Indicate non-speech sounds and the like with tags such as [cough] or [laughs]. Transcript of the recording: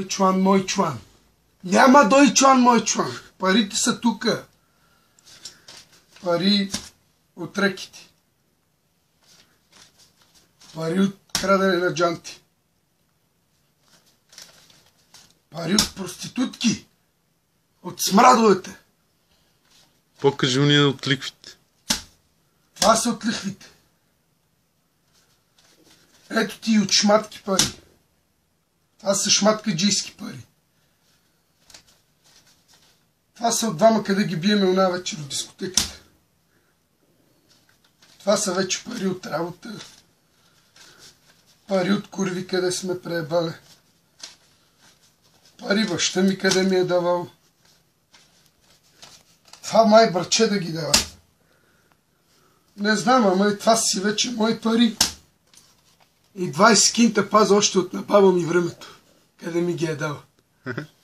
Чуан, мой чуан. Няма дой чуан, мой чуан. Парите са тука. Пари от реките. Пари от крадене на джанти. Пари от проститутки. От смрадовете. Покажи уния от ликвите. Това са от лихвите. Ето ти и от шматки пари. Това са шматкаджийски пари. Това са от двама къде ги биеме една вечер от дискотеката. Това са вече пари от работа. Пари от курви, къде сме преебали. Пари баща ми къде ми е давал. Това май бърче да ги дава. Не знам, ама и това си вече мои пари. И 20 кинта паза още от баба ми времето, къде ми ги е дал. [laughs]